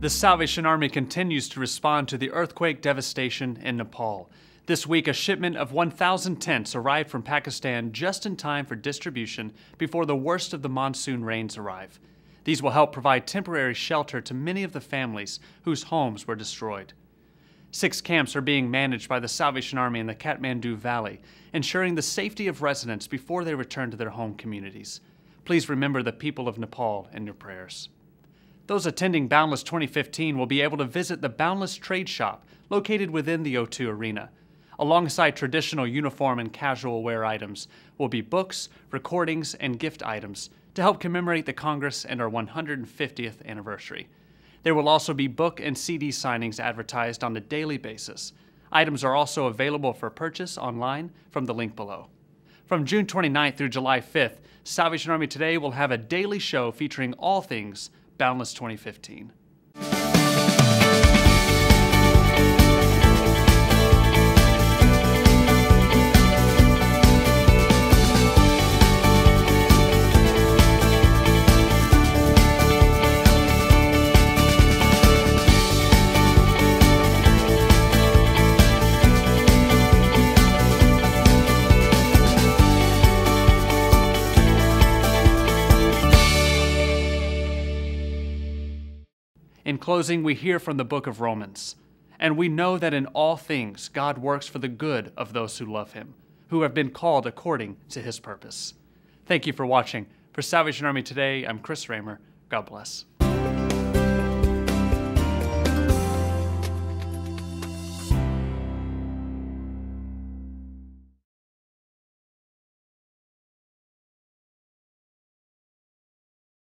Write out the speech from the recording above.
The Salvation Army continues to respond to the earthquake devastation in Nepal. This week, a shipment of 1,000 tents arrived from Pakistan just in time for distribution before the worst of the monsoon rains arrive. These will help provide temporary shelter to many of the families whose homes were destroyed. Six camps are being managed by the Salvation Army in the Kathmandu Valley, ensuring the safety of residents before they return to their home communities. Please remember the people of Nepal in your prayers. Those attending Boundless 2015 will be able to visit the Boundless Trade Shop located within the O2 Arena. Alongside traditional uniform and casual wear items will be books, recordings, and gift items to help commemorate the Congress and our 150th anniversary. There will also be book and CD signings advertised on a daily basis. Items are also available for purchase online from the link below. From June 29th through July 5th, Salvation Army Today will have a daily show featuring all things Boundless 2015. In closing, we hear from the book of Romans. And we know that in all things God works for the good of those who love him, who have been called according to his purpose. Thank you for watching. For Salvation Army Today, I'm Chris Raymer. God bless.